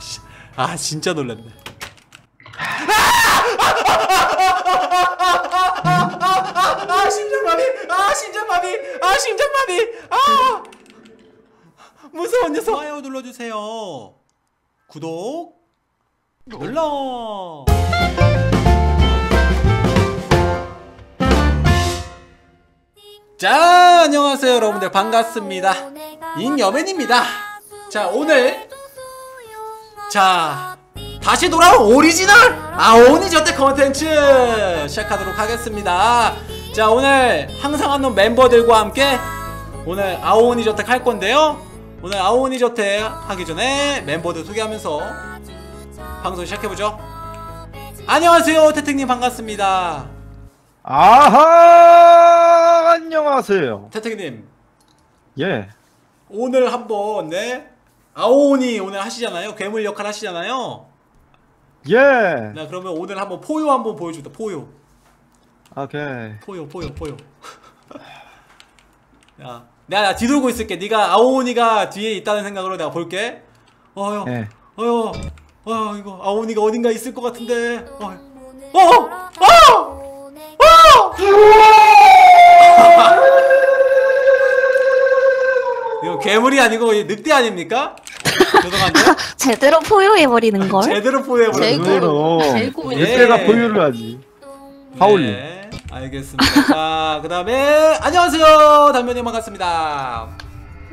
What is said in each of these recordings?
씨. 아 진짜 놀랐네. 아 심장마비! 아 심장마비! 아 심장마비! 아 무서운 녀석! 좋아요 눌러주세요. 구독 눌러. 자 안녕하세요 여러분들 반갑습니다. 잉여맨입니다. 자 오늘 자 다시 돌아온 오리지널 아오니 저택 컨텐츠 시작하도록 하겠습니다. 자 오늘 항상 하는 멤버들과 함께 오늘 아오니 저택 할 건데요. 오늘 아오니 저택 하기 전에 멤버들 소개하면서 방송 시작해보죠. 안녕하세요 태택님 반갑습니다. 아하! 안녕하세요. 태택님. 예. 오늘 한번 네 아오니 오늘 하시잖아요 괴물 역할 하시잖아요 예. 나 그러면 오늘 한번 포효 한번 보여주다 포효 오케이. 포효 포효 포효 야 내가 나 뒤돌고 있을게 네가 아오니가 뒤에 있다는 생각으로 내가 볼게 어여 예. 어여 어 이거 아오니가 어딘가 있을 것 같은데 어 어! 어! 어! 이 괴물이 아니고 이 늑대 아닙니까? 죄송한데 제대로 포효해버리는 걸? 제대로 제일 그대로. 제일 고민. 예. 늑대가 포유를 하지. 하울링. 네, 알겠습니다. 자, 그 다음에, 안녕하세요. 단면님 반갑습니다.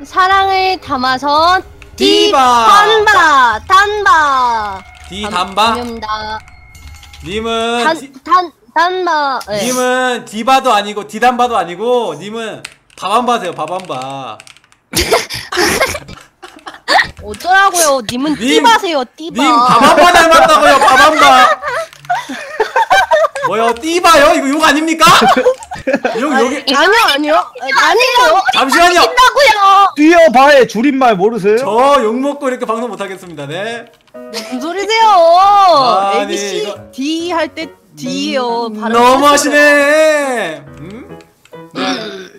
사랑을 담아서 디바. 단바 단바 디 단바? 입니다. 님은, 단, 디, 단, 단바 네. 님은 디바도 아니고, 디단바도 아니고, 님은 밥한바세요, 밥한바. 어쩌라고요 님은 님, 띠바세요 띠바 님 밥한바 닮았다고요, 밥한바. 뭐요, 띠바요? 이거 욕 아닙니까? 욕, 여기, 아니요 아니요 아니요 잠시만요. 낀다고요 뛰어봐의 줄임말 모르세요? 저 욕 먹고 이렇게 방송 못하겠습니다, 네. 무슨 소리세요 아니, A B C 이거- D 할 때 D요 발음 너무하시네. 음? 네,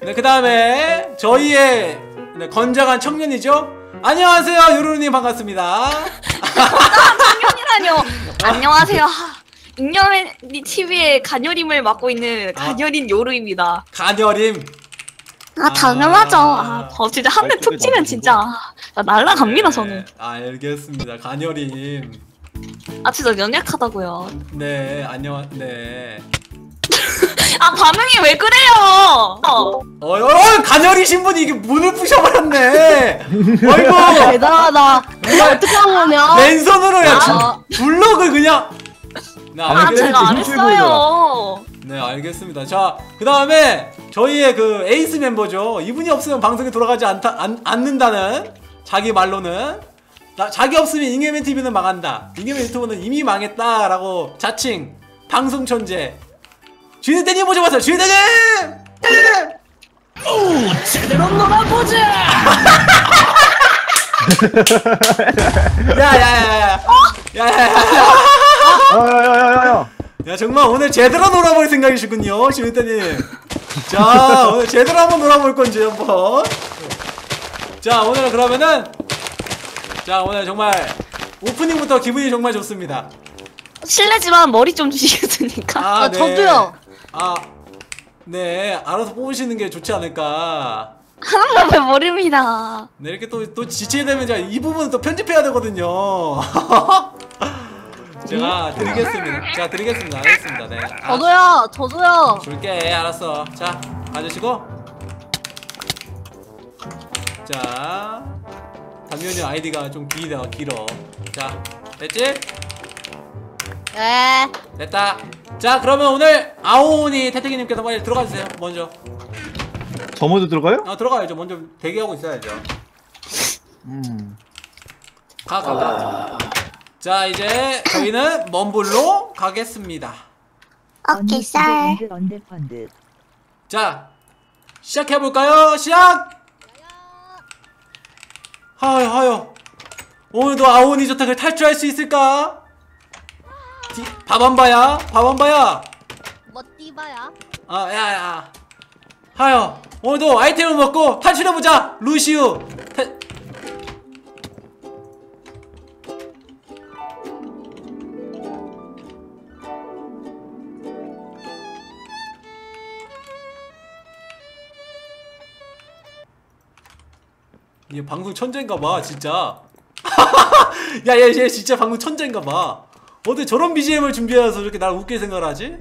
네, 그 다음에 저희의 네, 건장한 청년이죠. 안녕하세요, 요루루님 반갑습니다. 아니요. 안녕하세요. 익년이 TV의 간여림을 맡고 있는 간여린 요루입니다. 가녀림. 아, 당연하죠. 아. 아, 저 진짜 한대 말투가 툭 치면 진짜 나 날라갑니다, 저는. 네, 알겠습니다, 가녀림. 아, 진짜 연약하다고요. 네, 안녕, 네. 아, 반응이 왜 그래요? 어. 어, 어, 가녀리신 분이 이게 문을 부셔버렸네. 어이구, 대단하다 내가 어떻게 한 거냐 맨손으로 야 아. 블럭을 그냥. 네, 아, 알겠- 제가 안 했어요. 네 알겠습니다 자 그 다음에 저희의 그 에이스 멤버죠 이분이 없으면 방송이 돌아가지 않다, 않, 않는다는 자기 말로는 나, 자기 없으면 잉여맨 TV는 망한다 잉여맨 유튜브는 이미 망했다 라고 자칭 방송 천재 주인대님 모셔봤어요. 주인대님! 야야야야. 야야야 야야야야야. 야. 정말 오늘 제대로 놀아볼 생각이시군요 시민대님. 자 오늘 제대로 한번 놀아볼 건지 한번. 자 오늘 그러면은 자 오늘 정말 오프닝부터 기분이 정말 좋습니다. 실례지만 머리 좀 주시겠습니까? 아, 저도요. 아 네 알아서 뽑으시는 게 좋지 않을까. 하나만 왜 머리입니다. 네 이렇게 또 또 지체되면 제가 이 부분은 또 편집해야 되거든요. 제가 드리겠습니다. 제가 드리겠습니다. 알겠습니다. 네 아, 저도요 저도요. 줄게 알았어. 자 가주시고. 자 담면이 아이디가 좀 길어 길어. 자 됐지? 네 됐다 자 그러면 오늘 아오니 태태기님께서 빨리 들어가주세요 먼저 저 먼저 들어가요? 어 들어가야죠 먼저 대기하고 있어야죠 음. 가 가가 자 이제 저희는 먼불로 가겠습니다 오케이, 쌀. 자 시작해볼까요? 시작! 하여 하여 오늘도 아오니 저택을 탈출할 수 있을까? 바밤바야? 바밤바야? 멋디바야? 뭐 아 야야. 하여 오늘도 아이템을 먹고 탈출해보자 루시우. 타... 얘 방송 천재인가봐 진짜. 야얘 얘 진짜 방송 천재인가봐. 어떻게 저런 BGM을 준비해서 이렇게 날 웃게 생각을 하지?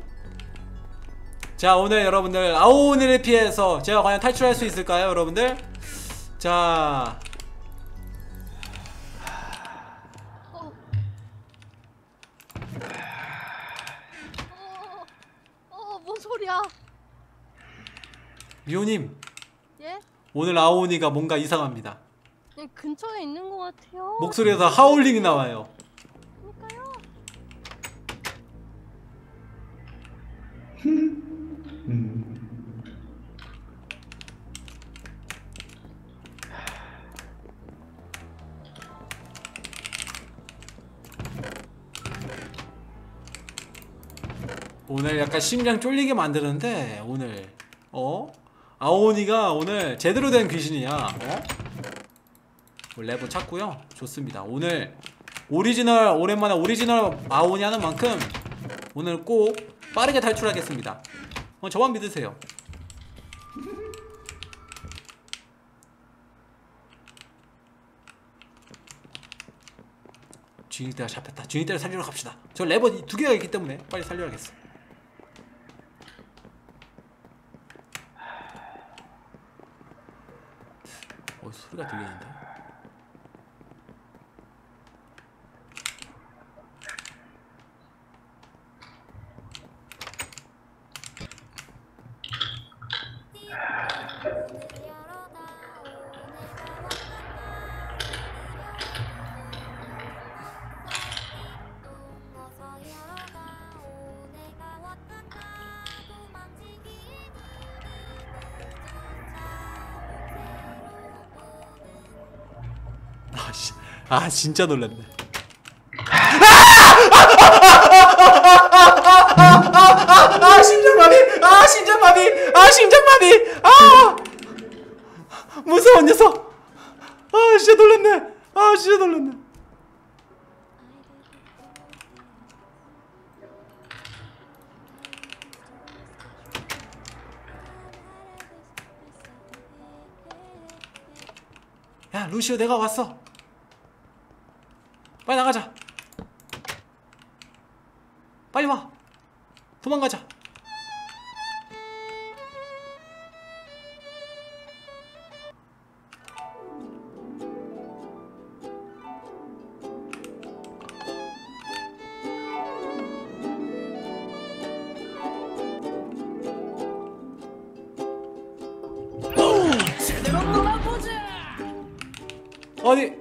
자 오늘 여러분들 아오니를 피해서 제가 과연 탈출할 수 있을까요 여러분들? 자 어. 어, 어, 뭔 소리야? 미호님 예? 오늘 아오니가 뭔가 이상합니다 여기 근처에 있는 것 같아요. 목소리에서 하울링이 나와요. 오늘 약간 심장 쫄리게 만드는데 오늘 어? 아오니가 오늘 제대로 된 귀신이야 어? 뭐 레버 찾고요 좋습니다 오늘 오리지널 오랜만에 오리지널 아오니 하는 만큼 오늘 꼭 빠르게 탈출하겠습니다. 어, 저만 믿으세요. 주인이때가 잡혔다. 주인이때를 살리러 갑시다. 저 레버 두 개가 있기 때문에 빨리 살려야겠어. 어 소리가 들리는데 아 씨. 아 진짜 놀랐네. 아 심장마비! 아 심장마비! 아 심장마비! 아! 무서운 녀석! 아 진짜 놀랐네. 아 진짜 놀랐네. 야 루시오 내가 왔어 빨리 나가자. 빨리 와. 도망가자. 아니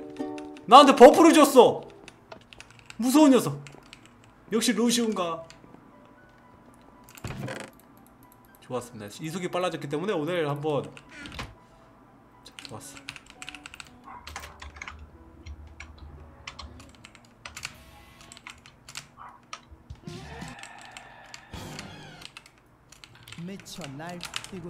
나한테 buff를 줬어 무서운 녀석. 역시 루시온가. 좋았습니다. 이속이 빨라졌기 때문에 오늘 한번 자, 좋았어. 미쳐 날 뛰고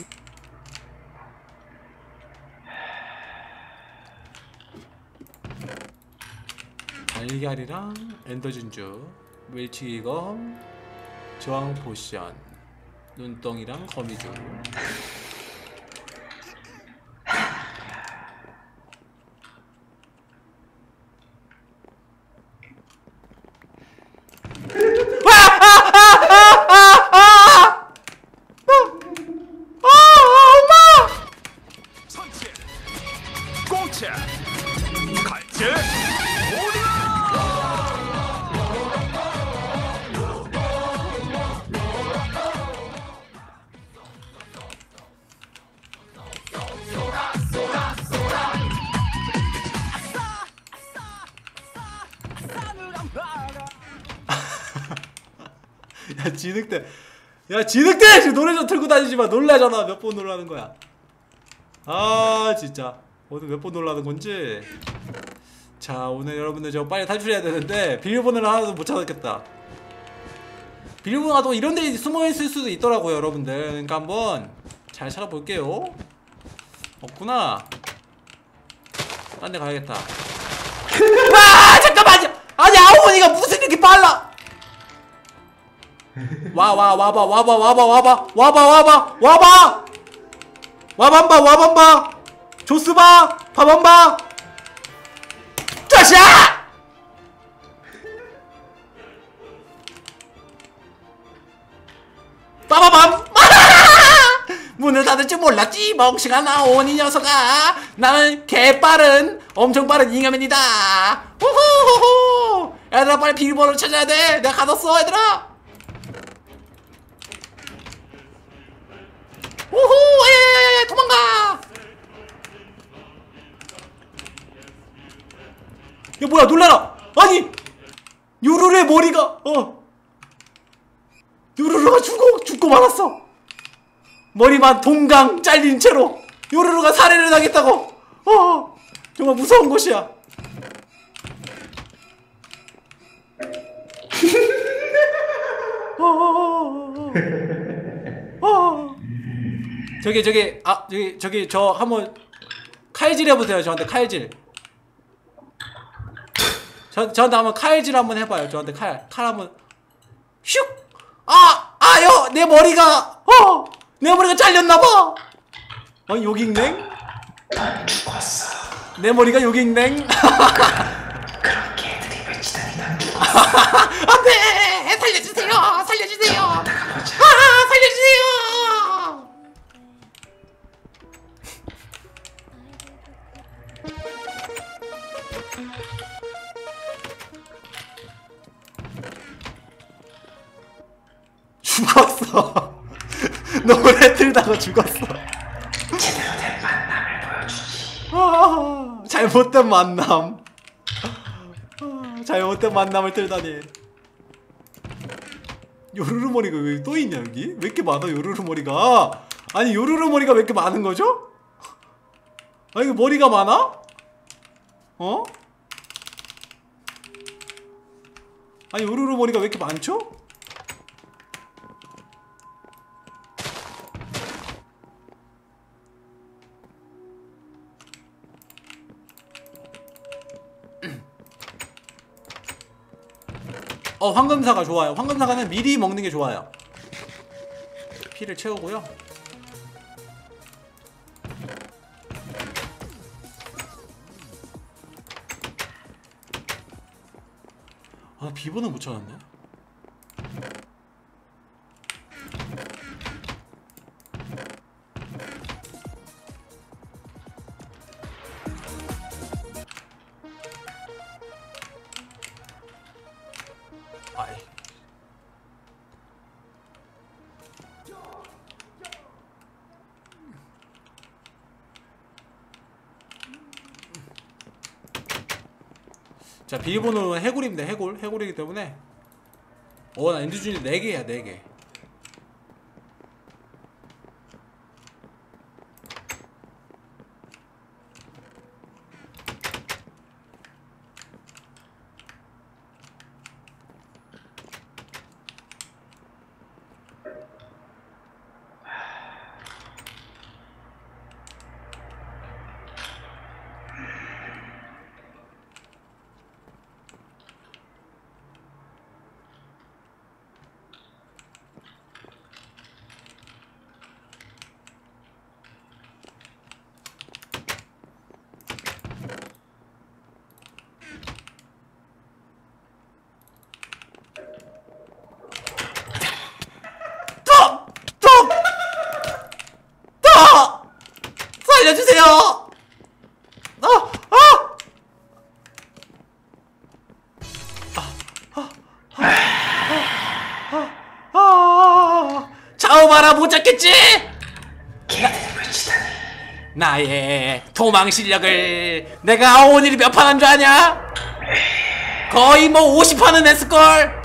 달걀이랑 엔더진주 멸치기검 저항 포션 눈덩이랑 거미줄. 갈채 야 진흙대. 야 진흙대! 지금 노래 좀 틀고 다니지 마. 놀라잖아. 몇 번 놀라는 거야. 아 진짜. 오늘 몇 번 놀라는 건지. 자 오늘 여러분들 저 빨리 탈출해야 되는데 비밀번호를 하나도 못 찾았겠다. 비밀번호가 또 이런 데 숨어 있을 수도 있더라고요 여러분들. 그러니까 한번 잘 찾아볼게요. 없구나. 딴 데 가야겠다. 아 잠깐만요 아니 아오머니가 무슨 이렇게 빨라 와 와 와봐 와봐 와봐 와봐 와봐 와봐 와봐! 와밤바 와밤바! 조스바 밥한바! 자샤! 빠바밤! 문을 닫을 줄 몰랐지 멍청한 나온 이 녀석아. 나는 개빠른 엄청 빠른 잉여맨이다. 호호호호 얘들아 빨리 비밀번호를 찾아야 돼. 내가 가뒀어 얘들아 오호 야야야야 도망가! 야 뭐야 놀라라! 아니 요루루의 머리가 어. 요루루가 죽고 죽고 말았어. 머리만 동강 잘린 채로 요루루가 살해를 당했다고. 어 정말 무서운 곳이야 저기 저기 아 저기 저기 저 한번 칼질 해보세요 저한테 칼질. 저, 저한테 한번 칼질 한번 해봐요 저한테 칼칼 한번. 슉 아 아요! 내 머리가 어 내 머리가 잘렸나봐! 어 요깅냉? 내 머리가 요깅냉? 그렇게 들이뱉치다니 난 죽었어. 안돼 죽었어 노래 틀다가 죽었어 제대로 된 만남을 보여주지. 아, 잘못된 만남 아, 잘못된 만남을 틀다니 요루루 머리가 왜 또 있냐 여기? 왜 이렇게 많아 요루루 머리가 아니 요루루 머리가 왜 이렇게 많은 거죠? 아 이거 머리가 많아? 어? 아니 요루루 머리가 왜 이렇게 많죠? 어 황금사가 좋아요. 황금사과는 미리 먹는 게 좋아요. 피를 채우고요. 아 비번을 못 찾았네 자 비밀번호는 해골입니다. 해골. 해골이기 때문에 어나 엔드준이 4개야 4개 톡! 톡! 톡! 살려주세요! 아! 아! 아! 잡겠지? 들이뱉치다니. 나의 도망 실력을 내가 오늘이 몇 판 한 줄 아냐? 거의 뭐 50판은 했을걸?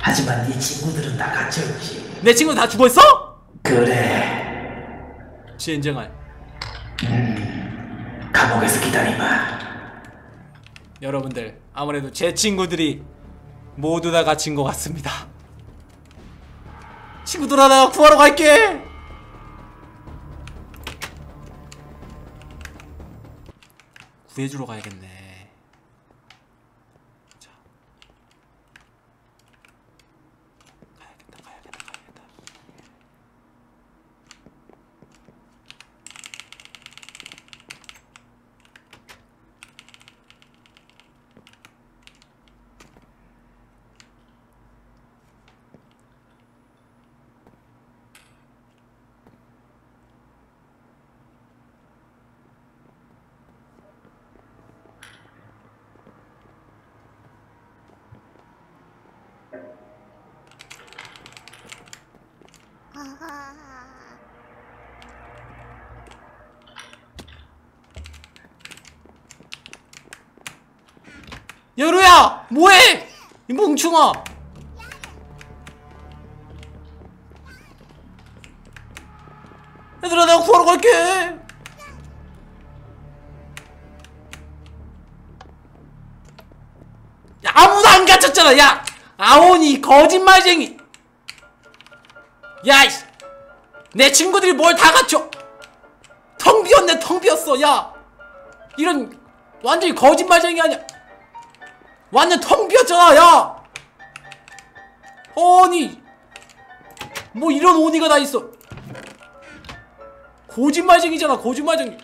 하지만 네 친구들은 다 갇혀있지. 내 친구 다 죽어있어? 그래. 지엔쟁알 감옥에서 기다리마. 여러분들 아무래도 제 친구들이 모두 다 갇힌 것 같습니다 친구들아 나 구하러 갈게. 구해주러 가야겠네 자 가야겠다 가야겠다 가야겠다 여루야 뭐해? 이 멍충아. 얘들아 내가 구하러 갈게. 야 아무도 안 갇혔잖아. 야 아오니 거짓말쟁이. 야이 내 친구들이 뭘 다 갖춰. 텅 비었네 텅 비었어. 야 이런 완전히 거짓말쟁이 아니야. 완전 텅 비었잖아 야. 아니 뭐 이런 오니가 다 있어. 거짓말쟁이잖아 거짓말쟁이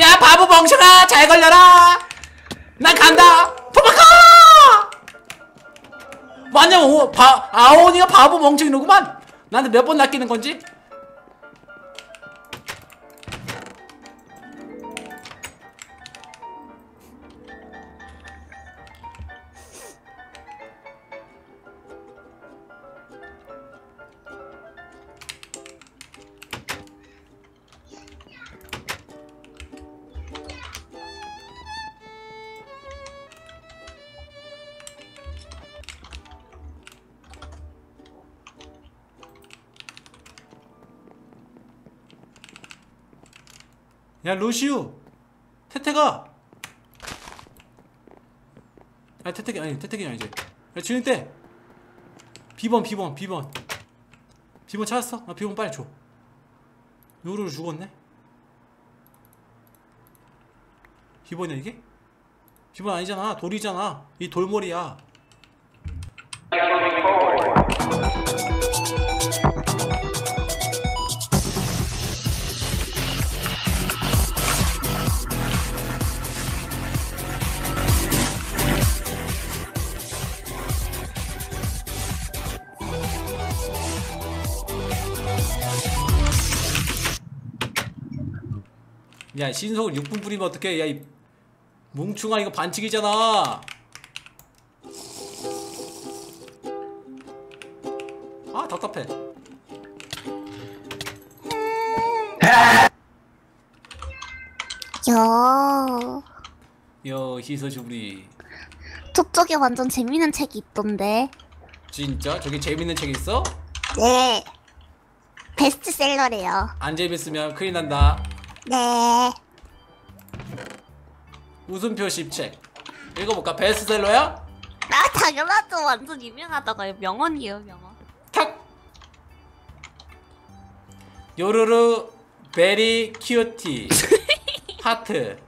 야 바보 멍청아. 잘 걸려라. 난 간다. 도망가! 완전 오, 바, 아오니가 바보 멍청이로구만? 나한테 몇 번 낚이는 건지 야 루시우. 태태가. 아니 태태기 아니 태태기 아니지. 야 지금 때. 비번 비번 비번. 비번 찾았어? 아 비번 빨리 줘. 요루루 죽었네? 비번이야 이게? 비번 아니잖아. 돌이잖아. 이 돌머리야 야 신속을 6분 뿌리면 어떡해 야이 뭉충아 이거 반칙이잖아 아 답답해 야, 여 희서주부리 톡 쪽에 완전 재밌는 책이 있던데. 진짜? 저기 재밌는 책 있어? 네. 베스트셀러래요. 안 재밌으면 큰일 난다 네. 웃음표 10책 읽어볼까? 베스트셀러야? 나 당연하죠. 완전 유명하다가요. 명언이에요, 명언. 탁! 요르르 베리 큐티 하트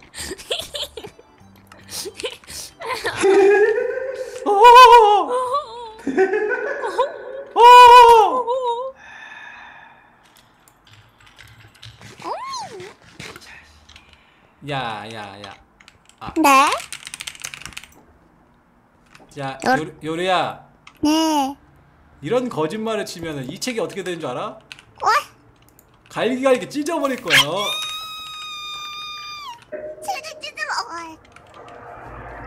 야, 야, 야. 네? 야, 요- 요르야. 네. 이런 거짓말을 치면은 이 책이 어떻게 되는 줄 알아? 와? 갈기갈기 찢어버릴 거야. 책을 찢으러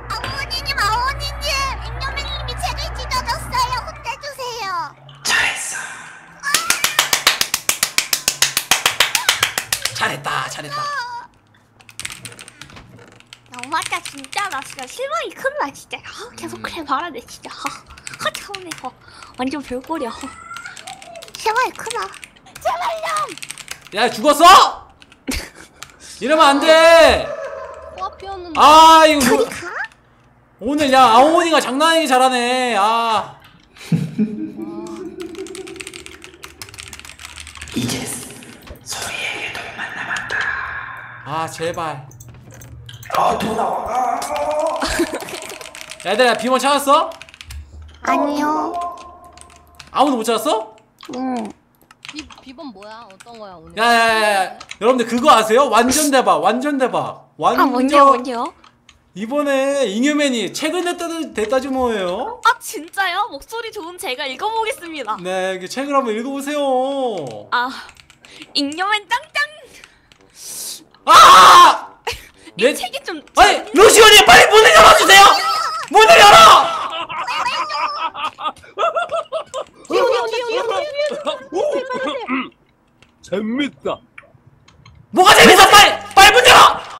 아버님, 아버님, 임명민님이 책을 찢어졌어요. 혼내주세요. 잘했어. 잘했다, 잘했다. 너무하다 진짜 나 진짜 실망이 큰나 진짜 아, 계속 음. 그래 말하네 진짜 아, 아 차오네 어, 완전 별꼴이야 어. 실망이 크다 야, 죽었어? 이러면 안 돼. 코앞이었는데. 아, 이거 뭐- 가? 오늘 야 아오니가 장난 아니게 잘하네. 아, 이제 소리에게 돌만 남았다. 아 제발. 어, 또 나와. 얘들아 비번 찾았어? 아니요 아무도 못 찾았어? 응 비, 비 기본 뭐야? 어떤 거야 오늘? 야야야 여러분들 그거 아세요? 완전 대박 완전 대박 완전 아 뭔데요 뭔데요? 이번에 잉여맨이 최근 됐다, 됐다지 뭐예요? 아 진짜요? 목소리 좋은 제가 읽어보겠습니다. 네 책을 한번 읽어보세요 아 잉여맨 짱짱. 아! 이 네, 책이 좀 아니 루시언이 빨리 문을 열어주세요! 문을 열어! 재밌다. 뭐가 재밌